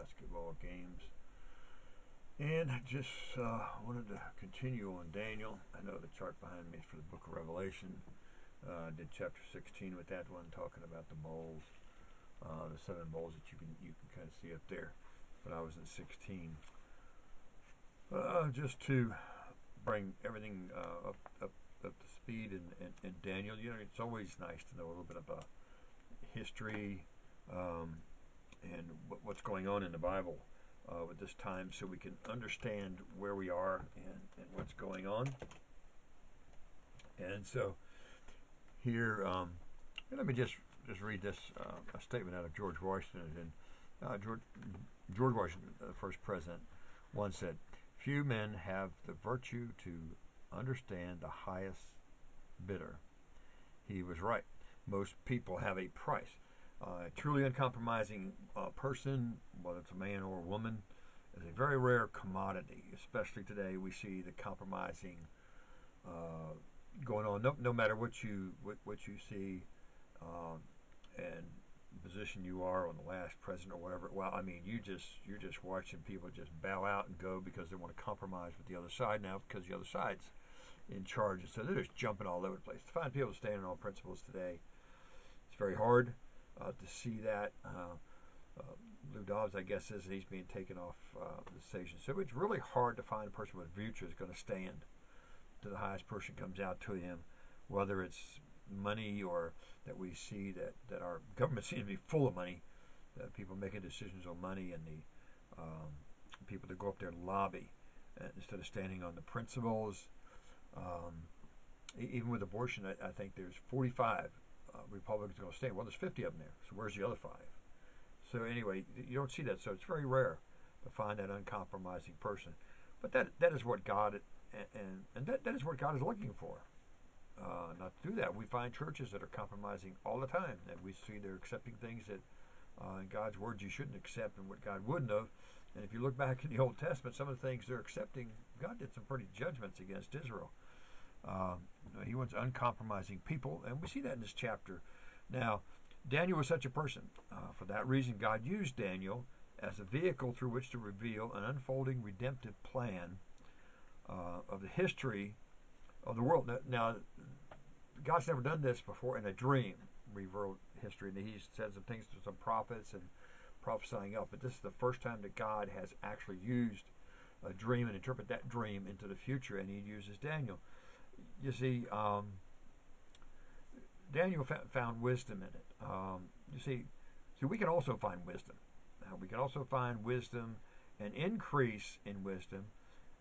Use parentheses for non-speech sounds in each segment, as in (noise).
basketball games. And I just uh, wanted to continue on Daniel. I know the chart behind me is for the book of Revelation. Uh, I did chapter 16 with that one, talking about the bowls, uh, the seven bowls that you can you can kind of see up there. But I was in 16. Uh, just to bring everything uh, up, up up to speed and, and, and Daniel, you know, it's always nice to know a little bit about history um, and what's going on in the Bible uh, with this time so we can understand where we are and, and what's going on. And so here, um, let me just just read this uh, a statement out of George Washington. And uh, George, George Washington, the first president, once said, "Few men have the virtue to understand the highest bidder." He was right. Most people have a price. A truly uncompromising uh, person, whether it's a man or a woman, is a very rare commodity. Especially today, we see the compromising uh, going on. No, no matter what you what, what you see, um, and position you are on the last president or whatever. Well, I mean, you just you're just watching people just bow out and go because they want to compromise with the other side now because the other side's in charge. So they're just jumping all over the place. To find people standing on principles today, it's very hard to see that. Uh, uh, Lou Dobbs, I guess, is he's being taken off uh, the station. So it's really hard to find a person with future is going to stand to the highest person comes out to him, whether it's money or that we see that, that our government seems to be full of money, that people making decisions on money and the um, people that go up there and lobby uh, instead of standing on the principles. Um, even with abortion, I, I think there's 45 uh, Republicans going to stand. Well, there's 50 of them there. So where's the other five? So anyway, you don't see that. So it's very rare to find that uncompromising person. But that that is what God and and that, that is what God is looking for. Uh, not to do that. We find churches that are compromising all the time. That we see they're accepting things that uh, in God's words you shouldn't accept, and what God wouldn't have. And if you look back (laughs) in the Old Testament, some of the things they're accepting, God did some pretty judgments against Israel. Uh, he wants uncompromising people, and we see that in this chapter. Now, Daniel was such a person. Uh, for that reason, God used Daniel as a vehicle through which to reveal an unfolding redemptive plan uh, of the history of the world. Now, God's never done this before in a dream. Rewrote history, and He said some things to some prophets and prophesying up. But this is the first time that God has actually used a dream and interpret that dream into the future, and He uses Daniel you see, um, Daniel found wisdom in it. Um, you see, see, we can also find wisdom. Now, we can also find wisdom and increase in wisdom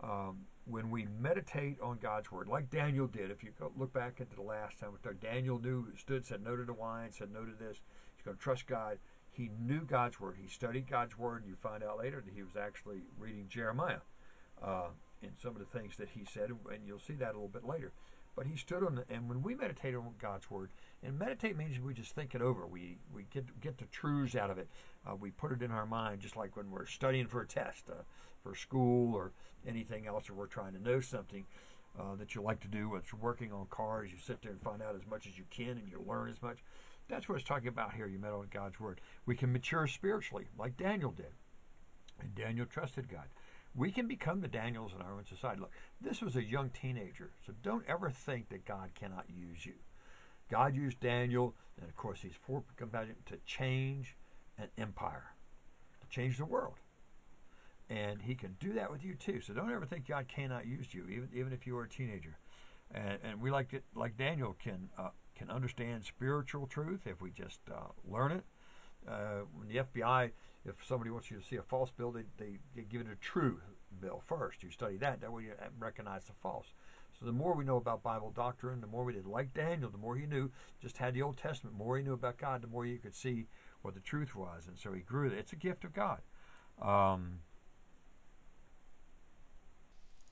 um, when we meditate on God's word, like Daniel did. If you go, look back into the last time, Daniel knew, stood, said no to the wine, said no to this. He's going to trust God. He knew God's word. He studied God's word. You find out later that he was actually reading Jeremiah. Uh, in some of the things that he said, and you'll see that a little bit later. But he stood on, the, and when we meditate on God's word, and meditate means we just think it over. We we get get the truths out of it. Uh, we put it in our mind, just like when we're studying for a test, uh, for school or anything else, or we're trying to know something. Uh, that you like to do when you're working on cars, you sit there and find out as much as you can, and you learn as much. That's what it's talking about here. You met on God's word. We can mature spiritually, like Daniel did, and Daniel trusted God. We can become the Daniels in our own society. Look, this was a young teenager, so don't ever think that God cannot use you. God used Daniel, and of course, he's for to change an empire, to change the world. And he can do that with you too. So don't ever think God cannot use you, even even if you are a teenager. And, and we like it, like Daniel can uh, can understand spiritual truth if we just uh, learn it. Uh, when the FBI if somebody wants you to see a false bill, they, they, they give it a true bill first. You study that, that way you recognize the false. So the more we know about Bible doctrine, the more we did. Like Daniel, the more he knew, just had the Old Testament, the more he knew about God, the more you could see what the truth was. And so he grew. It's a gift of God. Um,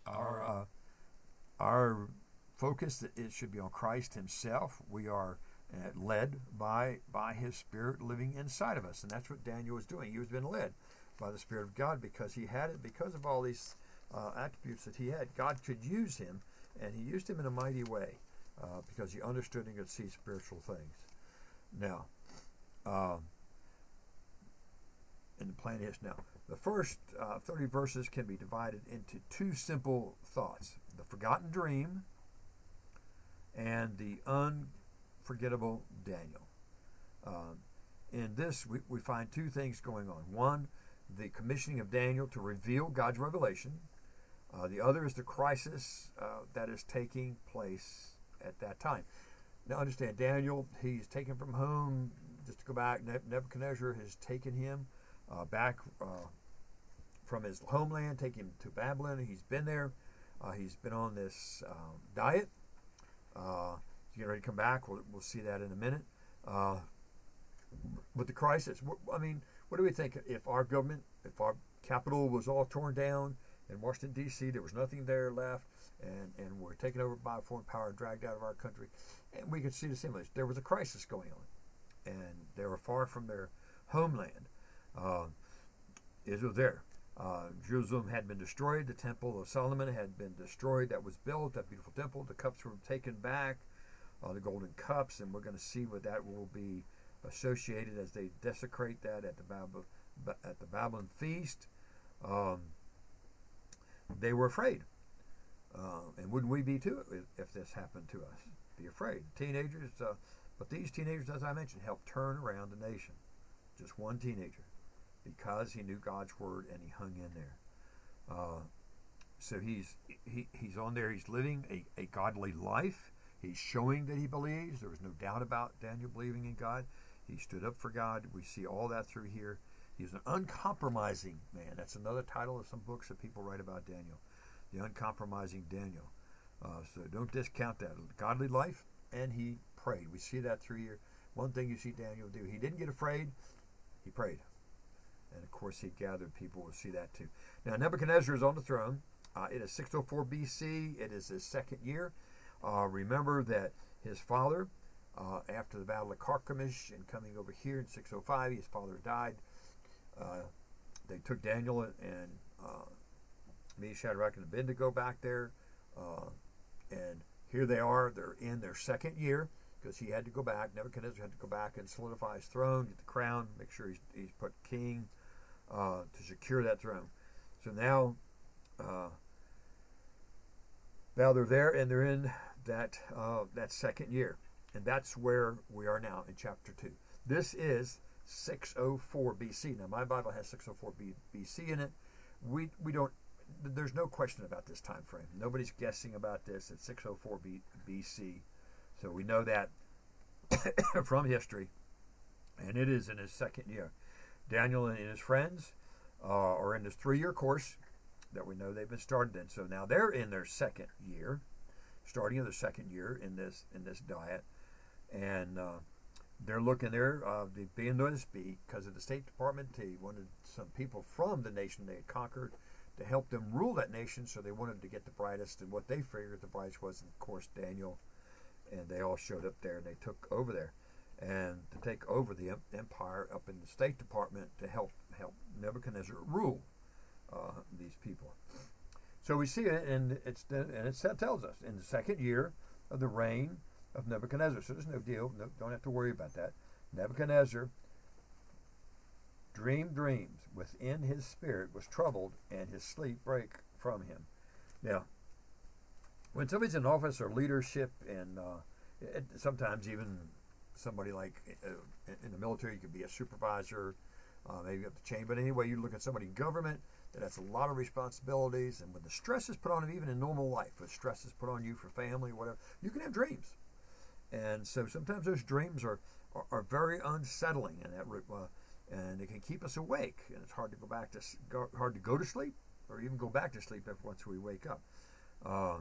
our uh, our focus it should be on Christ Himself. We are uh, led by by His Spirit living inside of us, and that's what Daniel was doing. He was being led by the Spirit of God because he had it because of all these uh, attributes that he had. God could use him, and He used him in a mighty way uh, because he understood and could see spiritual things. Now. Um, and the plan is now. The first uh, 30 verses can be divided into two simple thoughts the forgotten dream and the unforgettable Daniel. Uh, in this, we, we find two things going on. One, the commissioning of Daniel to reveal God's revelation. Uh, the other is the crisis uh, that is taking place at that time. Now, understand, Daniel, he's taken from home just to go back. Nebuchadnezzar has taken him uh, back uh, from his homeland, taking him to Babylon. He's been there. Uh, he's been on this um, diet. Uh, he's getting ready to come back. We'll, we'll see that in a minute. with the crisis, I mean, what do we think? If our government, if our capital was all torn down in Washington, D.C., there was nothing there left, and, and we're taken over by foreign power, dragged out of our country, and we could see the similarities. There was a crisis going on, and they were far from their homeland. Uh, Israel there. Uh, Jerusalem had been destroyed. The temple of Solomon had been destroyed. That was built, that beautiful temple. The cups were taken back, uh, the golden cups, and we're going to see what that will be associated as they desecrate that at the Babylon, at the Babylon feast. Um, they were afraid. Uh, and wouldn't we be too if this happened to us? Be afraid. Teenagers, uh, but these teenagers, as I mentioned, helped turn around the nation. Just one teenager, because he knew God's word and he hung in there. Uh, so he's he, he's on there. He's living a, a godly life. He's showing that he believes. There was no doubt about Daniel believing in God. He stood up for God. We see all that through here. He's an uncompromising man. That's another title of some books that people write about Daniel. The uncompromising Daniel. Uh, so don't discount that. Godly life, and he prayed. We see that through here. One thing you see Daniel do, he didn't get afraid, he prayed. And of course, he gathered people. We'll see that too. Now, Nebuchadnezzar is on the throne. Uh, it is 604 BC. It is his second year. Uh, remember that his father, uh, after the Battle of Carchemish and coming over here in 605, his father died. Uh, they took Daniel and uh, me, Shadrach, and Abednego back there. Uh, and here they are. They're in their second year because he had to go back. Nebuchadnezzar had to go back and solidify his throne, get the crown, make sure he's, he's put king uh, to secure that throne. So now, uh, now they're there and they're in that uh, that second year. And that's where we are now in chapter 2. This is 604 BC. Now, my Bible has 604 BC in it. We, we don't, there's no question about this time frame. Nobody's guessing about this. It's 604 B, BC. So we know that (coughs) from history. And it is in his second year. Daniel and his friends uh, are in this three year course that we know they've been started in. So now they're in their second year, starting in the second year in this in this diet and uh, they're looking there. Uh, they being noticed because of the State Department. They wanted some people from the nation they had conquered to help them rule that nation. So they wanted to get the brightest, and what they figured the brightest was, of course, Daniel. And they all showed up there, and they took over there, and to take over the empire up in the State Department to help help Nebuchadnezzar rule uh, these people. So we see it, and it's and it tells us in the second year of the reign of Nebuchadnezzar. So there's no deal. No, don't have to worry about that. Nebuchadnezzar dreamed dreams within his spirit was troubled and his sleep break from him. Now, when somebody's in office or leadership, and uh, it, sometimes even somebody like uh, in the military, you could be a supervisor, uh, maybe up the chain. But anyway, you look at somebody in government that has a lot of responsibilities, and when the stress is put on them, even in normal life, when stress is put on you for family, or whatever, you can have dreams. And so sometimes those dreams are, are, are very unsettling, and that uh, and it can keep us awake. And it's hard to go back to go, hard to go to sleep, or even go back to sleep if once we wake up. Uh,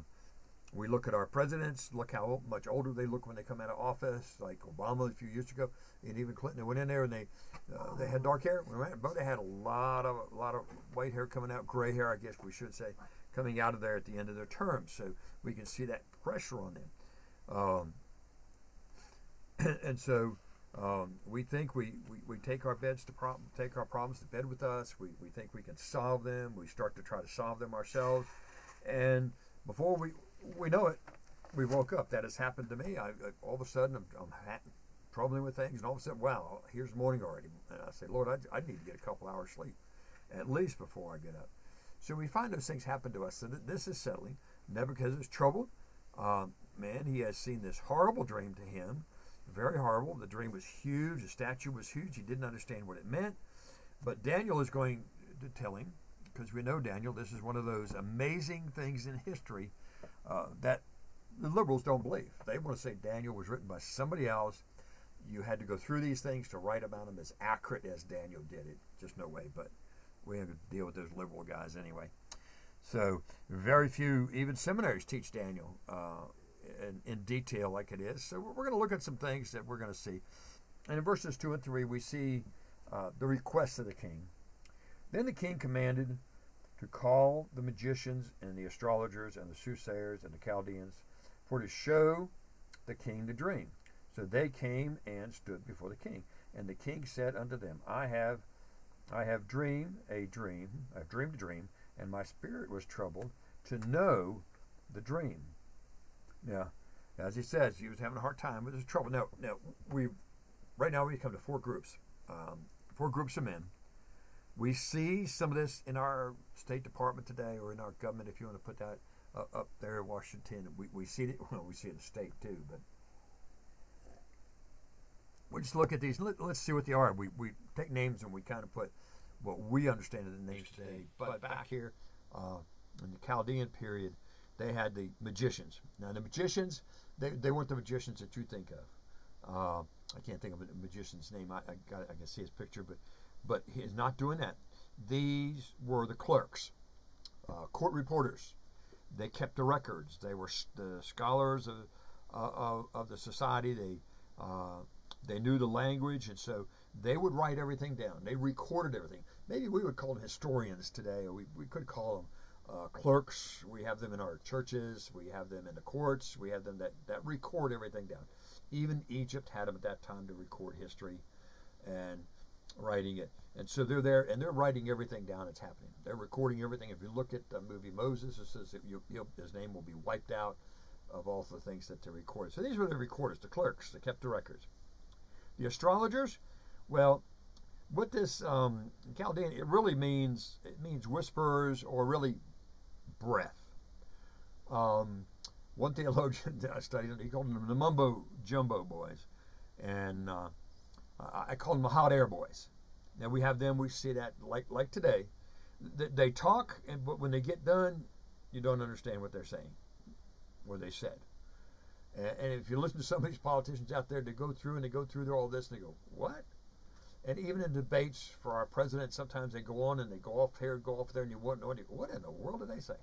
we look at our presidents, look how much older they look when they come out of office, like Obama a few years ago, and even Clinton. They went in there and they uh, they had dark hair, but they had a lot of a lot of white hair coming out, gray hair, I guess we should say, coming out of there at the end of their term. So we can see that pressure on them. Um, (clears throat) and so um, we think we, we, we, take our beds to problem, take our problems to bed with us. We, we think we can solve them. We start to try to solve them ourselves, and before we we know it, we woke up. That has happened to me. I, I all of a sudden I'm, I'm ha- with things, and all of a sudden, wow, here's morning already. And I say, Lord, I, I need to get a couple hours sleep, at least before I get up. So we find those things happen to us. So th- this is settling. Nebuchadnezzar is troubled. Um, man, he has seen this horrible dream to him, very horrible. The dream was huge. The statue was huge. He didn't understand what it meant. But Daniel is going to tell him, because we know Daniel, this is one of those amazing things in history uh, that the liberals don't believe. They want to say Daniel was written by somebody else. You had to go through these things to write about him as accurate as Daniel did it. Just no way. But we have to deal with those liberal guys anyway. So very few, even seminaries teach Daniel uh, in, in, detail like it is. So we're going to look at some things that we're going to see. And in verses 2 and 3, we see uh, the request of the king. Then the king commanded to call the magicians and the astrologers and the soothsayers and the Chaldeans for to show the king the dream. So they came and stood before the king. And the king said unto them, I have I have dreamed a dream, I have dreamed a dream, and my spirit was troubled to know the dream. Now, as he says, he was having a hard time with his trouble. Now, now we right now we come to four groups, um, four groups of men. We see some of this in our State Department today, or in our government, if you want to put that uh, up there in Washington. We, we see it. Well, we see it in the state too, but we just look at these. Let, us see what they are. We, we take names and we kind of put what we understand of the names today. But back here uh, in the Chaldean period, they had the magicians. Now the magicians, they, they weren't the magicians that you think of. Uh, I can't think of a magician's name. I, I, got, I can see his picture, but but he's not doing that. These were the clerks, uh, court reporters. They kept the records. They were the scholars of, uh, of, of, the society. They uh, they knew the language, and so they would write everything down. They recorded everything. Maybe we would call them historians today, or we, we could call them uh, clerks. We have them in our churches. We have them in the courts. We have them that, that record everything down. Even Egypt had them at that time to record history. And writing it. And so they're there and they're writing everything down that's happening. They're recording everything. If you look at the movie Moses, it says that you, his name will be wiped out of all the things that they recorded. So these were the recorders, the clerks that kept the records. The astrologers, well, what this um, Chaldean, it really means it means whisperers or really breath. Um, one theologian (laughs) that I studied, he called them the mumbo jumbo boys, and uh, I call them the hot air boys. Now we have them. We see that like like today. They talk, and but when they get done, you don't understand what they're saying, what they said. And if you listen to some of these politicians out there, they go through and they go through all this and they go, what? And even in debates for our president, sometimes they go on and they go off here, go off there, and you wouldn't wonder, what in the world did they say?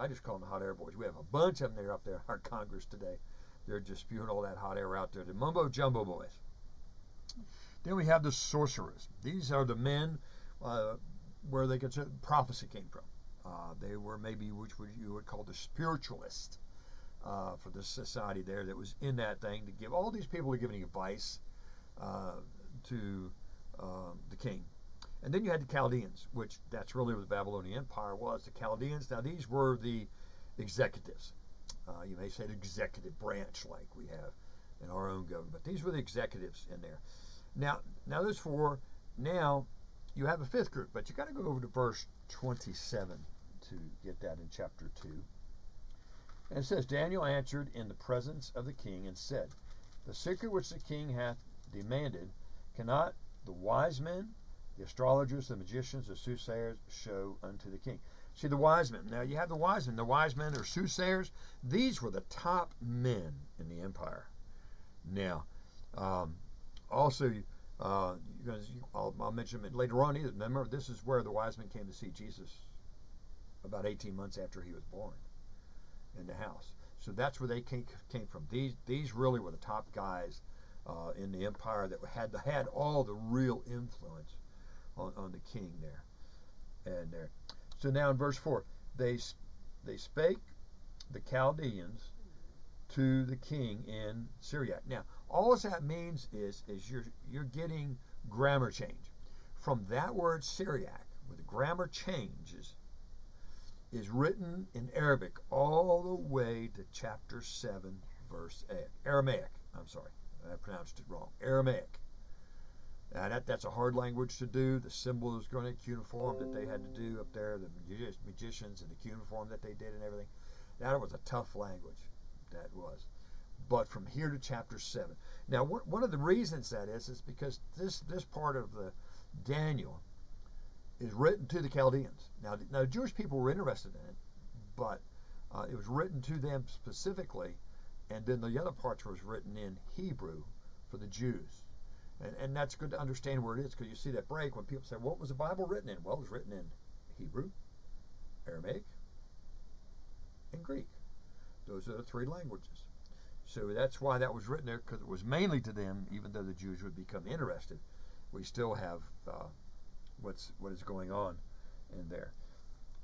I just call them the hot air boys. We have a bunch of them there up there in our Congress today. They're just spewing all that hot air out there. The mumbo jumbo boys. Then we have the sorcerers. These are the men uh, where they consider prophecy came from. Uh, they were maybe which would, you would call the spiritualist uh, for the society there that was in that thing to give all these people are giving advice uh, to um, the king. And then you had the Chaldeans, which that's really what the Babylonian Empire was. The Chaldeans. Now these were the executives. Uh, you may say the executive branch, like we have in our own government. These were the executives in there. Now, now there's four. Now you have a fifth group, but you got to go over to verse 27 to get that in chapter 2. And it says, Daniel answered in the presence of the king and said, The secret which the king hath demanded cannot the wise men, the astrologers, the magicians, the soothsayers show unto the king. See, the wise men. Now, you have the wise men. The wise men are soothsayers. These were the top men in the empire. Now, um, also, uh, I'll, I'll, mention it later on. Either. Remember, this is where the wise men came to see Jesus about 18 months after he was born in the house. So that's where they came, came from. These these really were the top guys uh, in the empire that had the, had all the real influence on, on the king there and there. So now in verse four, they they spake the Chaldeans to the king in Syriac. Now, all that means is, is you're, you're getting grammar change. From that word Syriac, where the grammar changes, is written in Arabic all the way to chapter 7, verse 8. Aramaic, I'm sorry. I pronounced it wrong. Aramaic. Now that that's a hard language to do. The symbol is going to cuneiform that they had to do up there, the magicians and the cuneiform that they did and everything. That was a tough language. That was. But from here to chapter seven. Now, one of the reasons that is is because this this part of the Daniel is written to the Chaldeans. Now, now Jewish people were interested in it, but uh, it was written to them specifically, and then the other parts was written in Hebrew for the Jews. And, and that's good to understand where it is because you see that break when people say, What was the Bible written in? Well, it was written in Hebrew, Aramaic, and Greek. Those are the three languages. So that's why that was written there because it was mainly to them, even though the Jews would become interested. We still have uh, what's what is going on in there. (clears throat)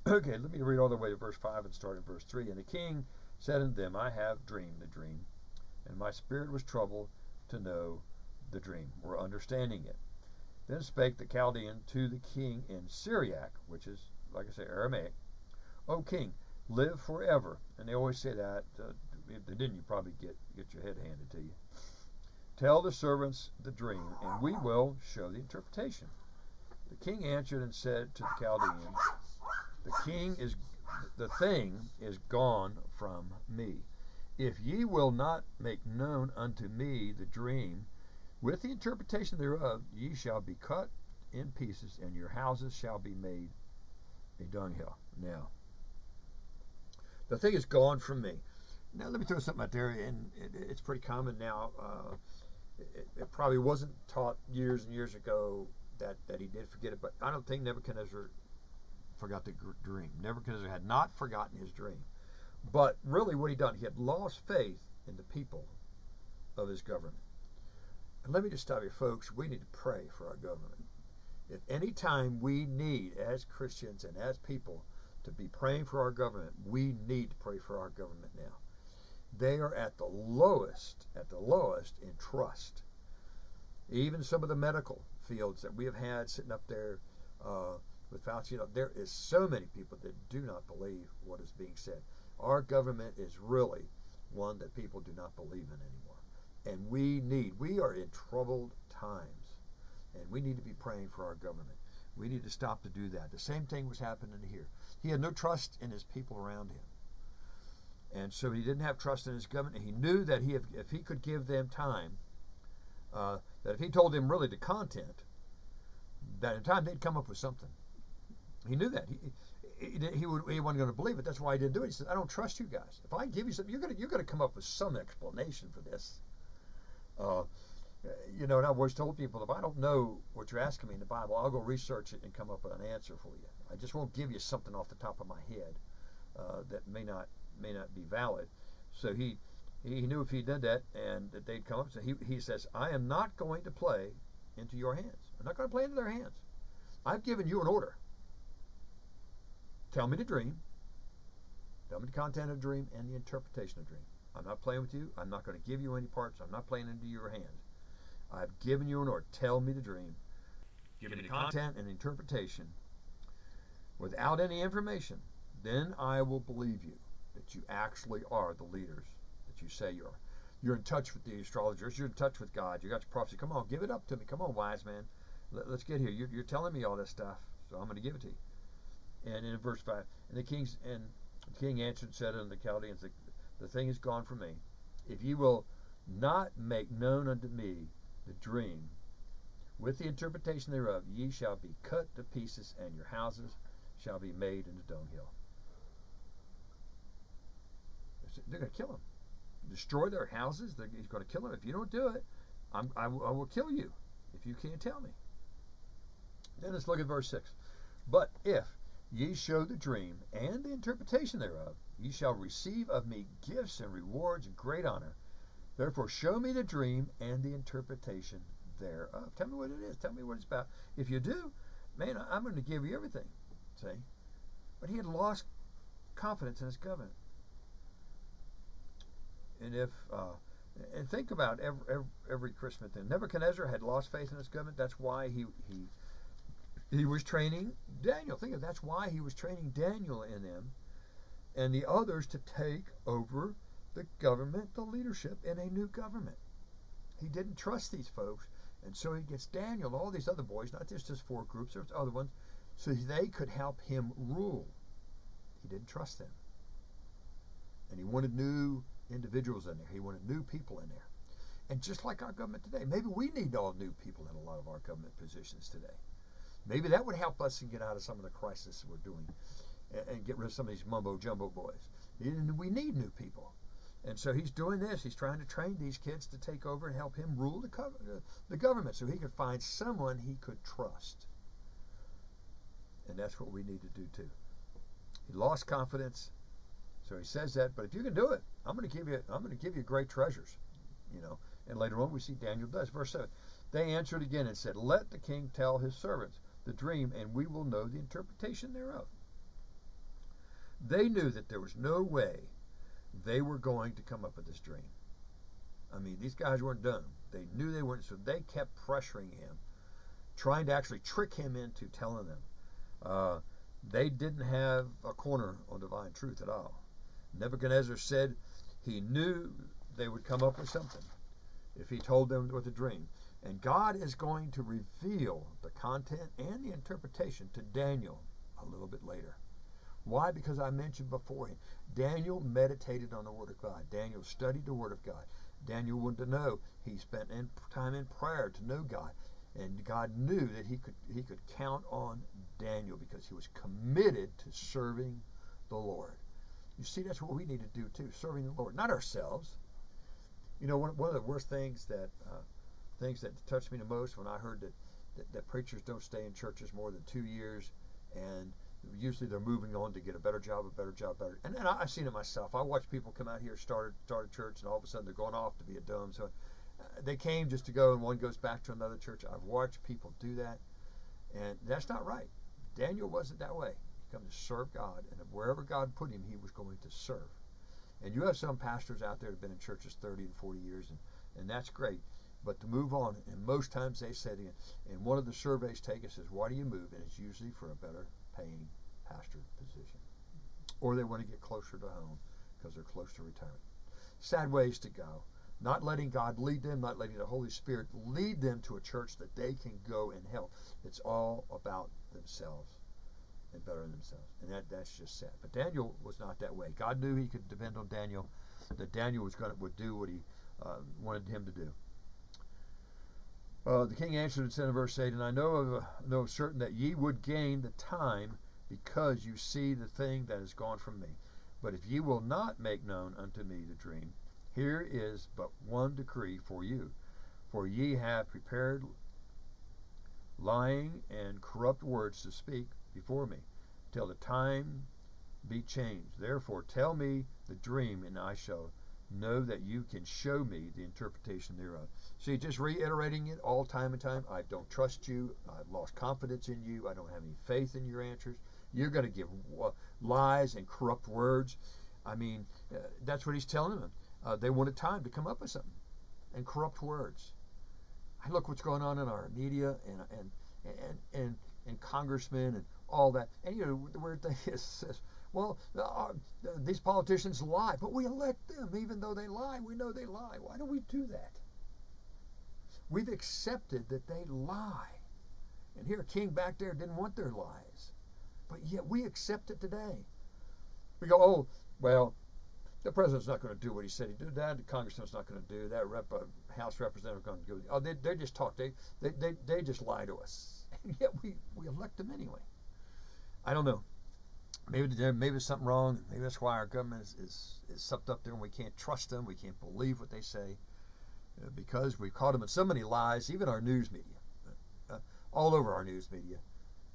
Okay, let me read all the way to verse 5 and start in verse 3. And the king said unto them, I have dreamed a dream, and my spirit was troubled to know the dream, or understanding it. Then spake the Chaldean to the king in Syriac, which is, like I say, Aramaic, O king, live forever. And they always say that. Uh, if they didn't, you probably get, get your head handed to you. Tell the servants the dream, and we will show the interpretation. The king answered and said to the Chaldeans, The king is the thing is gone from me. If ye will not make known unto me the dream, with the interpretation thereof, ye shall be cut in pieces, and your houses shall be made a dunghill. Now, the thing is gone from me. Now, let me throw something out there, and it, it's pretty common now. Uh, it, it, probably wasn't taught years and years ago that, that he did forget it, but I don't think Nebuchadnezzar forgot the dream. Nebuchadnezzar had not forgotten his dream. But really, what he done, he had lost faith in the people of his government. And let me just stop you, folks. We need to pray for our government. If any time we need, as Christians and as people, to be praying for our government, we need to pray for our government now. They are at the lowest, at the lowest in trust. Even some of the medical fields that we have had sitting up there uh, with Fauci, you know, there is so many people that do not believe what is being said. Our government is really one that people do not believe in anymore. And we need, we are in troubled times. And we need to be praying for our government. We need to stop to do that. The same thing was happening here. He had no trust in his people around him. And so he didn't have trust in his government. He knew that he, if he could give them time, uh, that if he told them really the content, that in time they'd come up with something. He knew that. He, he, he, would, he wasn't going to believe it. That's why he didn't do it. He said, I don't trust you guys. If I give you something, you're going to, you're to come up with some explanation for this. Uh, you know, and I've always told people if I don't know what you're asking me in the Bible, I'll go research it and come up with an answer for you. I just won't give you something off the top of my head uh, that may not may not be valid. So he he knew if he did that and that they'd come up. So he he says, I am not going to play into your hands. I'm not going to play into their hands. I've given you an order. Tell me the dream. Tell me the content of the dream and the interpretation of the dream. I'm not playing with you. I'm not going to give you any parts. I'm not playing into your hands. I've given you an order. Tell me the dream. Give me the content and interpretation without any information. Then I will believe you that you actually are the leaders that you say you are. You're in touch with the astrologers. You're in touch with God. You got your prophecy. Come on, give it up to me. Come on, wise man. Let, us get here. You're, you're, telling me all this stuff, so I'm going to give it to you. And in verse five, and the king's and the king answered and said unto the Chaldeans, the thing is gone from me. If ye will not make known unto me the dream, with the interpretation thereof, ye shall be cut to pieces, and your houses shall be made into dunghill. They're going to kill him. Destroy their houses. They're, he's going to kill them. If you don't do it, I'm, I, I will kill you if you can't tell me. Then let's look at verse 6. But if ye show the dream and the interpretation thereof, Ye shall receive of me gifts and rewards and great honor. Therefore, show me the dream and the interpretation thereof. Tell me what it is. Tell me what it's about. If you do, man, I'm going to give you everything. See? But he had lost confidence in his government. And if, uh, and think about every, every, every Christmas then. Nebuchadnezzar had lost faith in his government. That's why he, he, he was training Daniel. Think of that's why he was training Daniel in them and the others to take over the government, the leadership in a new government. he didn't trust these folks. And so he gets Daniel and all these other boys, not just his four groups, there's other ones, so they could help him rule. He didn't trust them. And he wanted new individuals in there. He wanted new people in there. And just like our government today, maybe we need all new people in a lot of our government positions today. Maybe that would help us to get out of some of the crisis we're doing and, get rid of some of these mumbo jumbo boys. We need new people. And so he's doing this. He's trying to train these kids to take over and help him rule the, the government so he could find someone he could trust. And that's what we need to do too. He lost confidence, so he says that. But if you can do it, I'm going to give you. I'm going to give you great treasures. You know. And later on, we see Daniel does. Verse seven. They answered again and said, Let the king tell his servants the dream, and we will know the interpretation thereof. They knew that there was no way they were going to come up with this dream. I mean, these guys weren't done. They knew they weren't, so they kept pressuring him, trying to actually trick him into telling them. Uh, they didn't have a corner on divine truth at all. Nebuchadnezzar said he knew they would come up with something if he told them with a dream. And God is going to reveal the content and the interpretation to Daniel a little bit later. Why? Because I mentioned before him, Daniel meditated on the Word of God. Daniel studied the Word of God. Daniel wanted to know. He spent time in prayer to know God, and God knew that he could he could count on Daniel because he was committed to serving the Lord. You see, that's what we need to do too, serving the Lord, not ourselves. You know, one, one of the worst things that uh, things that touched me the most when I heard that, that, that preachers don't stay in churches more than two years, and usually they're moving on to get a better job, a better job, better. And, and I, have seen it myself. I watch people come out here, start start a church, and all of a sudden they're going off to be a dumb. So they came just to go, and one goes back to another church. I've watched people do that, and that's not right. Daniel wasn't that way. He come to serve God, and wherever God put him, he was going to serve. And you have some pastors out there that have been in churches 30 and 40 years, and, and that's great. But to move on, and most times they said in, and one of the surveys taken says, why do you move? And it's usually for a better paying pastor position. Or they want to get closer to home because they're close to retirement. Sad ways to go. Not letting God lead them, not letting the Holy Spirit lead them to a church that they can go and help. It's all about themselves and bettering themselves. And that, that's just sad. But Daniel was not that way. God knew he could depend on Daniel, that Daniel was going to would do what he uh, wanted him to do. Uh, the king answered and said in verse 8, And I know of, uh, know of certain that ye would gain the time because you see the thing that is gone from me. But if ye will not make known unto me the dream, here is but one decree for you. For ye have prepared lying and corrupt words to speak before me, till the time be changed. Therefore tell me the dream, and I shall know that you can show me the interpretation thereof. See, just reiterating it all time and time. I don't trust you. I've lost confidence in you. I don't have any faith in your answers. You're going to give lies and corrupt words. I mean, uh, that's what he's telling them. Uh, they wanted time to come up with something and corrupt words. I look what's going on in our media and and and and, and congressmen and all that. And you know, the weird thing (laughs) is, well, uh, these politicians lie, but we elect them even though they lie. We know they lie. Why do we do that? We've accepted that they lie. And here, King back there didn't want their lies. But yet we accept it today. We go, oh, well, the president's not going to do what he said he'd do. That the congressman's not going to do. That rep, uh, House representative going to do. Oh, they, they just talk. They, they, they, they just lie to us. (laughs) And yet we, we elect them anyway. I don't know. Maybe there, maybe there's something wrong. Maybe that's why our government is, is, is sucked up there and we can't trust them. We can't believe what they say uh, because we've caught them in so many lies, even our news media, uh, all over our news media.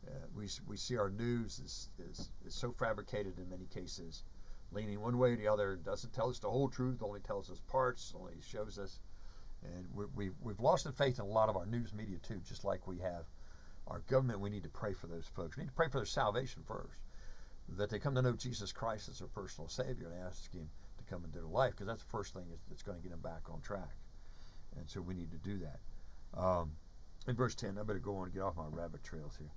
Uh, we, we see our news is, is, is so fabricated in many cases, leaning one way or the other, doesn't tell us the whole truth, only tells us parts, only shows us. And we, we, we've lost the faith in a lot of our news media too, just like we have our government. We need to pray for those folks. We need to pray for their salvation first that they come to know Jesus Christ as their personal Savior and ask Him to come into their life, because that's the first thing that's going to get them back on track. And so we need to do that. Um, in verse 10, I better go on and get off my rabbit trails here.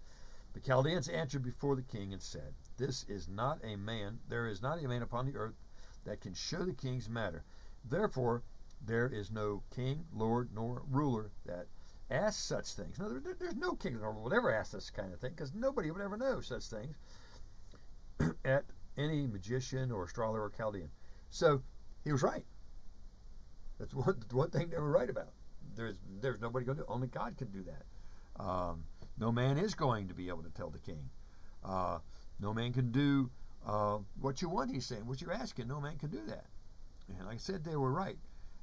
The Chaldeans answered before the king and said, This is not a man, there is not a man upon the earth that can show the king's matter. Therefore, there is no king, lord, nor ruler that asks such things. No, there, there's no king nor ruler would ever ask this kind of thing because nobody would ever know such things (clears throat) at any magician or astrologer or Chaldean. So he was right. That's one, (laughs) one thing they were right about. There's there's nobody going to. Only God can do that. Um, no man is going to be able to tell the king. Uh, no man can do uh, what you want. He's saying what you're asking. No man can do that. And like I said, they were right.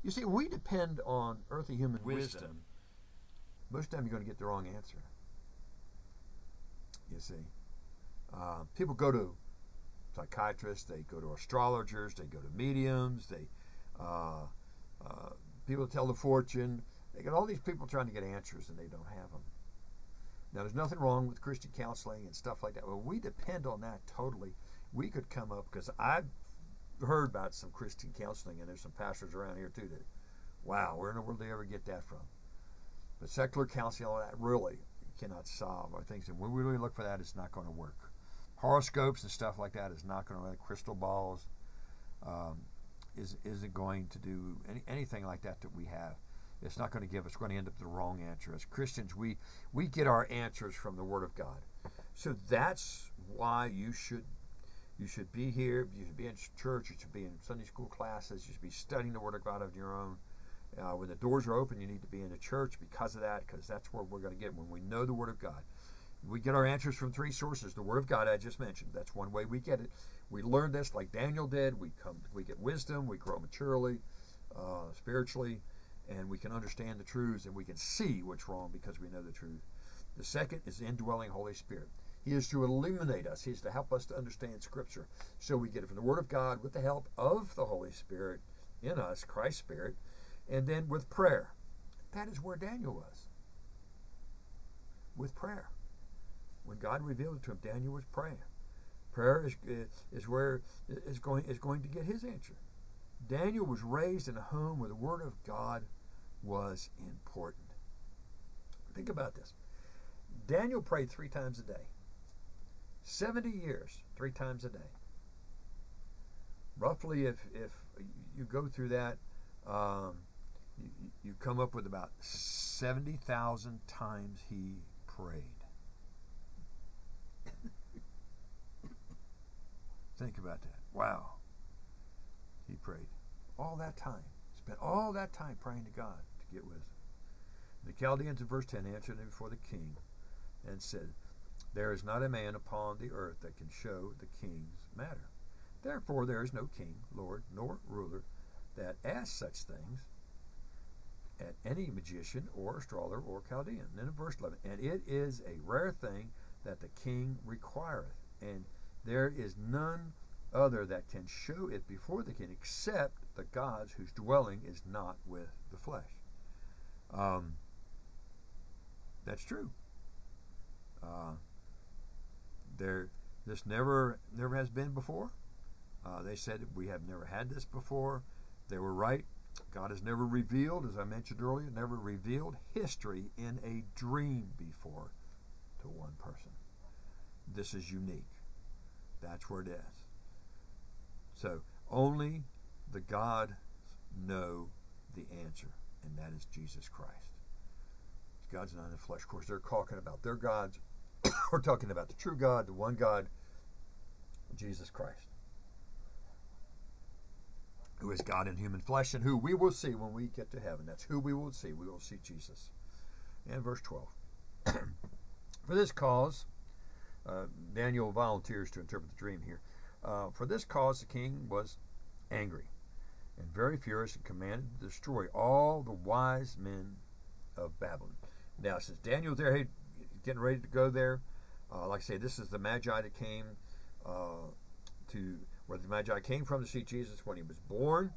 You see, we depend on earthly human wisdom. wisdom. Most of the time, you're going to get the wrong answer. You see, uh, people go to psychiatrists, they go to astrologers, they go to mediums, they uh, uh, people tell the fortune. They got all these people trying to get answers, and they don't have them. Now, there's nothing wrong with Christian counseling and stuff like that. Well, we depend on that totally. We could come up because I've heard about some Christian counseling, and there's some pastors around here too that, wow, where in the world do they ever get that from? But secular counseling, all that really cannot solve our things. And when we really look for that, it's not going to work. Horoscopes and stuff like that is not going to work. Crystal balls um, is isn't going to do any, anything like that that we have. It's not going to give us. We're going to end up with the wrong answer. As Christians, we we get our answers from the Word of God. So that's why you should you should be here. You should be in church. You should be in Sunday school classes. You should be studying the Word of God on your own. Uh, when the doors are open, you need to be in the church because of that, because that's where we're going to get when we know the Word of God. We get our answers from three sources. The Word of God I just mentioned. That's one way we get it. We learn this like Daniel did. We come, we get wisdom. We grow maturely, uh, spiritually, and we can understand the truths and we can see what's wrong because we know the truth. The second is the indwelling Holy Spirit. He is to illuminate us. He is to help us to understand Scripture. So we get it from the Word of God with the help of the Holy Spirit in us, Christ's Spirit, and then with prayer. That is where Daniel was. With prayer. When God revealed it to him, Daniel was praying. Prayer is, is where is going is going to get his answer. Daniel was raised in a home where the Word of God was important. Think about this. Daniel prayed three times a day. 70 years, three times a day. Roughly, if, if you go through that, um, you, you come up with about 70,000 times he prayed. (coughs) Think about that. Wow. He prayed all that time. Spent all that time praying to God get wisdom. The Chaldeans in verse 10 answered him before the king and said, There is not a man upon the earth that can show the king's matter. Therefore, there is no king, lord, nor ruler that asks such things at any magician or astrologer or Chaldean. Then in verse 11, and it is a rare thing that the king requireth, and there is none other that can show it before the king except the gods whose dwelling is not with the flesh. Um, that's true. Uh, there, this never never has been before. Uh, they said we have never had this before. They were right. God has never revealed, as I mentioned earlier, never revealed history in a dream before to one person. This is unique. That's where it is. So only the God know the answer, and that is Jesus Christ. God's not in the flesh. Of course, they're talking about their gods. (coughs) We're talking about the true God, the one God, Jesus Christ, who is God in human flesh, and who we will see when we get to heaven. That's who we will see. We will see Jesus. And verse 12. (coughs) For this cause, uh, Daniel volunteers to interpret the dream here. Uh, for this cause, the king was angry and very furious and commanded to destroy all the wise men of Babylon. Now, since Daniel's there, hey, getting ready to go there, uh, like I say, this is the Magi that came uh, to where the Magi came from to see Jesus when he was born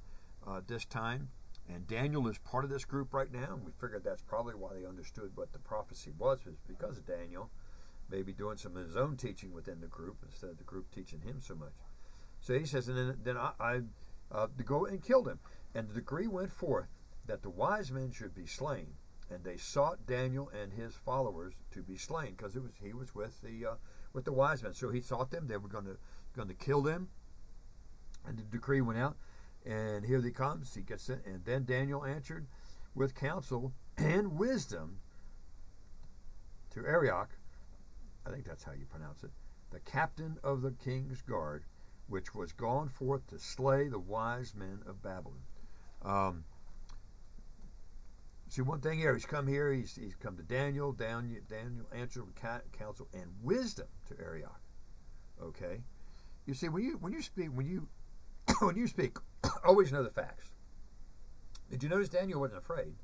uh, this time. And Daniel is part of this group right now. And we figured that's probably why they understood what the prophecy was, was because of Daniel maybe doing some of his own teaching within the group instead of the group teaching him so much. So he says, and then, then I, I uh, to go and killed him. And the decree went forth that the wise men should be slain, and they sought Daniel and his followers to be slain because it was he was with the uh, with the wise men. So he sought them; they were going to going to kill them. And the decree went out And here he comes. He gets it. And then Daniel answered with counsel and wisdom to Arioch, I think that's how you pronounce it, the captain of the king's guard, which was gone forth to slay the wise men of Babylon. Um, see, one thing here, he's come here, he's, he's come to Daniel. Daniel, Daniel answered with counsel and wisdom to Arioch. Okay? You see, when you when you speak, when you (coughs) when you speak, (coughs) always know the facts. Did you notice Daniel wasn't afraid?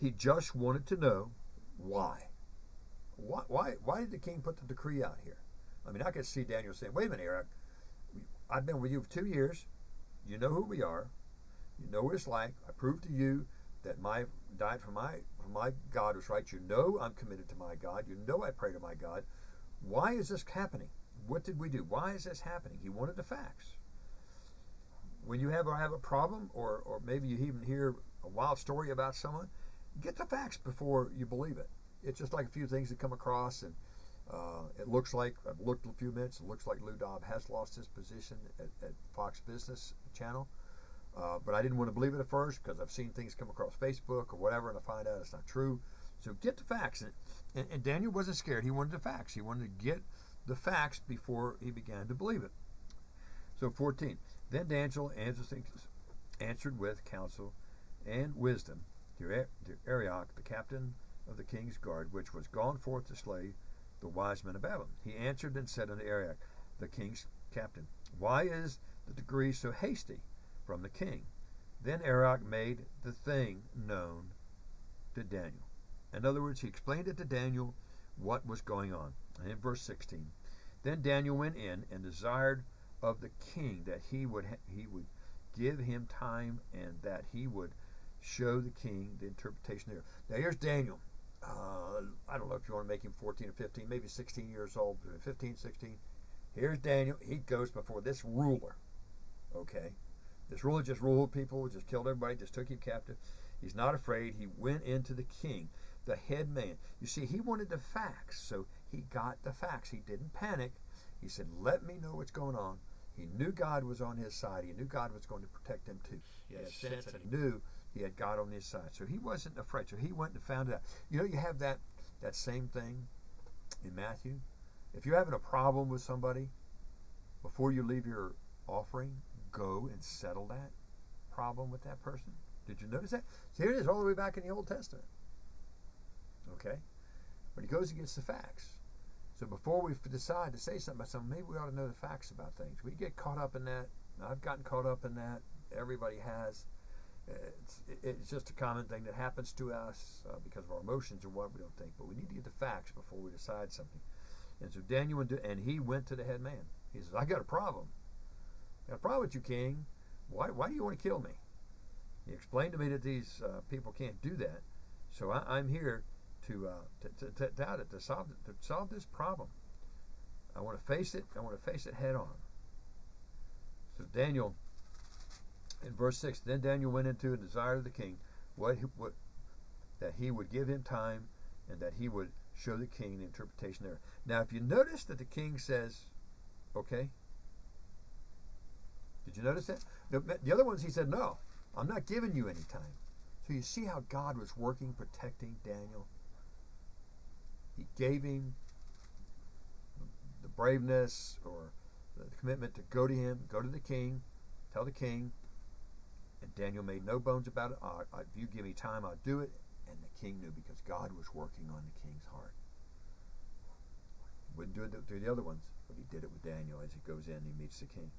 He just wanted to know why. Why, why, why did the king put the decree out here? I mean, I could see Daniel saying, wait a minute, Arioch, I've been with you for two years. You know who we are. You know what it's like. I proved to you that my died for my for my God was right. You know I'm committed to my God. You know I pray to my God. Why is this happening? What did we do? Why is this happening? He wanted the facts. When you have, have a problem, or, or maybe you even hear a wild story about someone, get the facts before you believe it. It's just like a few things that come across, and uh, it looks like I've looked a few minutes. It looks like Lou Dobbs has lost his position at, at Fox Business Channel, uh, but I didn't want to believe it at first because I've seen things come across Facebook or whatever, and I find out it's not true. So get the facts, and, and, and Daniel wasn't scared. He wanted the facts. He wanted to get the facts before he began to believe it. So 14. Then Daniel answered with counsel and wisdom to Arioch, the captain of the king's guard, which was gone forth to slay the wise men of Babylon. He answered and said unto Arioch, the king's captain, Why is the decree so hasty from the king? Then Arioch made the thing known to Daniel. In other words, he explained it to Daniel what was going on. And in verse 16, then Daniel went in and desired of the king that he would ha- he would give him time and that he would show the king the interpretation there. Now here's Daniel. Uh, I don't know if you want to make him 14 or 15, maybe 16 years old, 15, 16. Here's Daniel. He goes before this ruler. Okay, this ruler just ruled people, just killed everybody, just took him captive. He's not afraid. He went into the king, the head man. You see, he wanted the facts, so he got the facts. He didn't panic. He said, Let me know what's going on. He knew God was on his side. He knew God was going to protect him too. He had sense and he knew he had God on his side. So he wasn't afraid. So he went and found it out. You know, you have that that same thing in Matthew. If you're having a problem with somebody, before you leave your offering, go and settle that problem with that person. Did you notice that? So here it is, all the way back in the Old Testament. Okay? But he goes against the facts. So before we decide to say something about something, maybe we ought to know the facts about things. We get caught up in that. I've gotten caught up in that. Everybody has. It's, it's just a common thing that happens to us uh, because of our emotions or what we don't think. But we need to get the facts before we decide something. And so Daniel to, and he went to the head man. He says, "I got a problem. I got a problem with you, king. Why, why do you want to kill me?" He explained to me that these uh, people can't do that. So I, I'm here to, uh, to, to, to, doubt it, to solve, to solve this problem. I want to face it. I want to face it head on. So Daniel, in verse six, then Daniel went into a desire of the king, what, what that he would give him time, and that he would show the king the interpretation there. Now, if you notice that the king says, "Okay," did you notice that? The, the other ones he said, "No, I'm not giving you any time." So you see how God was working, protecting Daniel. He gave him the braveness or the commitment to go to him, go to the king, tell the king. And Daniel made no bones about it. I, I, if you give me time, I'll do it. And the king knew because God was working on the king's heart. He wouldn't do it through the other ones, but he did it with Daniel as he goes in and he meets the king.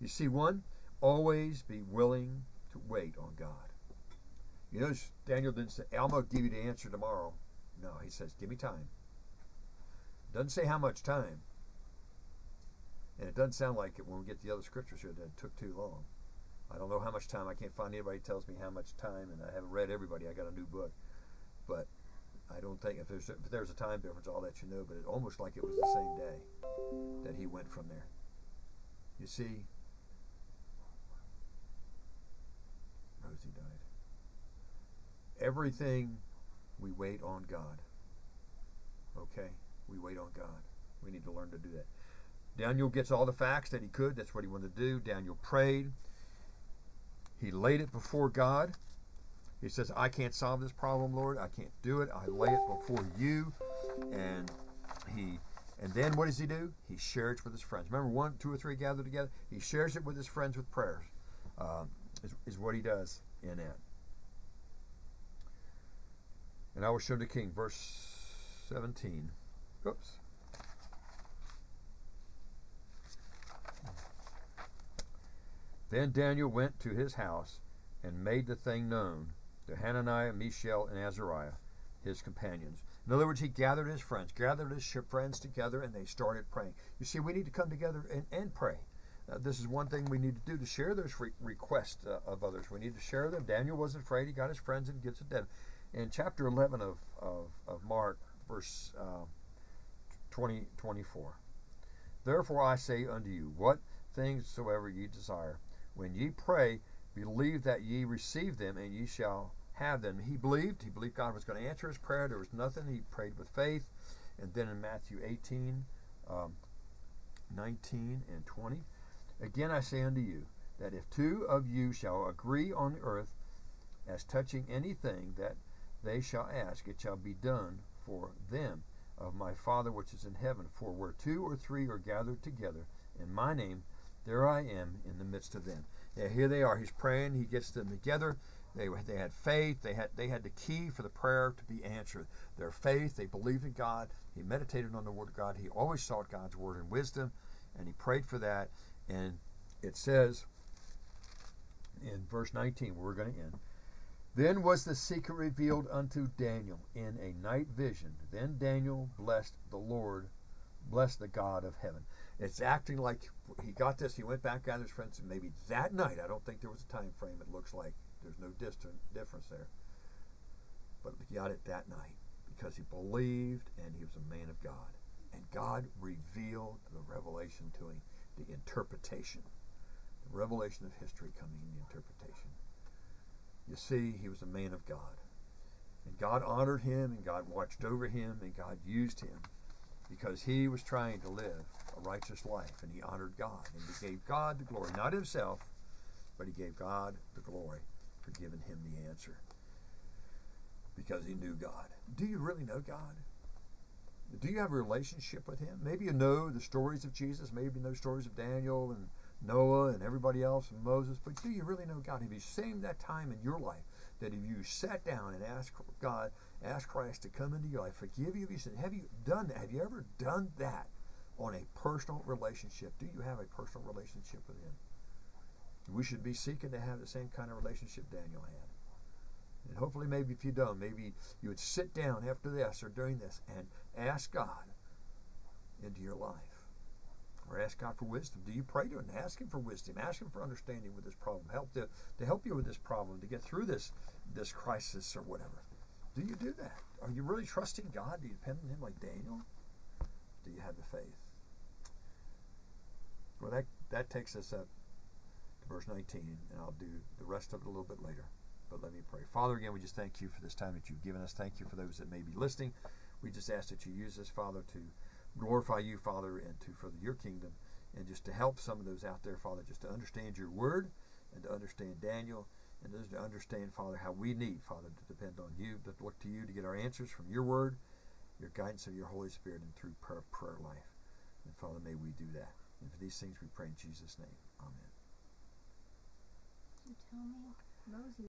You see, one, always be willing to wait on God. You know, Daniel didn't say, I'm going to give you the answer tomorrow. No, he says, give me time. Doesn't say how much time. And it doesn't sound like it when we get the other scriptures here that it took too long. I don't know how much time. I can't find anybody tells me how much time, and I haven't read everybody. I got a new book, but I don't think if there's if there's a time difference, I'll let you know. But it's almost like it was the same day that he went from there. You see, Rosie died. Everything we wait on God. Okay? We wait on God. We need to learn to do that. Daniel gets all the facts that he could. That's what he wanted to do. Daniel prayed. He laid it before God. He says, I can't solve this problem, Lord. I can't do it. I lay it before you. And he and then what does he do? He shares it with his friends. Remember, one, two, or three gathered together. He shares it with his friends with prayers. Um, is, is what he does in it. And I will show the king, verse 17. Oops. Then Daniel went to his house and made the thing known to Hananiah, Mishael, and Azariah, his companions. In other words, he gathered his friends, gathered his friends together, and they started praying. You see, we need to come together and, and pray. Uh, this is one thing we need to do to share those re- requests uh, of others. We need to share them. Daniel wasn't afraid. He got his friends and gets it done. In chapter 11 of, of, of Mark, verse uh, 20, 24. Therefore I say unto you, what things soever ye desire, when ye pray, believe that ye receive them, and ye shall have them. He believed. He believed God was going to answer his prayer. There was nothing. He prayed with faith. And then in Matthew 18, um, 19, and 20, again I say unto you, that if two of you shall agree on the earth as touching anything that they shall ask, it shall be done for them of my Father which is in heaven. For where two or three are gathered together in my name, there I am in the midst of them. Yeah, here they are. He's praying. He gets them together. They, they had faith. They had they had the key for the prayer to be answered. Their faith. They believed in God. He meditated on the Word of God. He always sought God's Word and wisdom, and he prayed for that. And it says in verse 19, we're going to end. Then was the secret revealed unto Daniel in a night vision. Then Daniel blessed the Lord, blessed the God of heaven. It's acting like he got this. He went back, gathered his friends, and maybe that night. I don't think there was a time frame. It looks like there's no distant difference there. But he got it that night because he believed and he was a man of God. And God revealed the revelation to him, the interpretation, the revelation of history coming in the interpretation. You see, he was a man of God. And God honored him, and God watched over him, and God used him because he was trying to live a righteous life, and he honored God. And he gave God the glory, not himself, but he gave God the glory for giving him the answer because he knew God. Do you really know God? Do you have a relationship with him? Maybe you know the stories of Jesus, maybe you know stories of Daniel and Noah and everybody else and Moses, but do you really know God? Have you seen that time in your life that if you sat down and asked God, asked Christ to come into your life, forgive you of your sin, have you done that? Have you ever done that on a personal relationship? Do you have a personal relationship with Him? We should be seeking to have the same kind of relationship Daniel had. And hopefully, maybe if you don't, maybe you would sit down after this or during this and ask God into your life or ask God for wisdom. Do you pray to Him? Ask Him for wisdom. Ask Him for understanding with this problem. Help to, to help you with this problem, to get through this this crisis or whatever. Do you do that? Are you really trusting God? Do you depend on Him like Daniel? Do you have the faith? Well, that that takes us up to verse 19, and I'll do the rest of it a little bit later. But let me pray. Father, again, we just thank you for this time that you've given us. Thank you for those that may be listening. We just ask that you use this, Father, to glorify you, Father, and to further your kingdom, and just to help some of those out there, Father, just to understand your word and to understand Daniel, and just to understand, Father, how we need, Father, to depend on you, to look to you to get our answers from your word, your guidance of your Holy Spirit, and through prayer, prayer life. And Father, may we do that. And for these things we pray in Jesus' name. Amen. You tell me, Rosie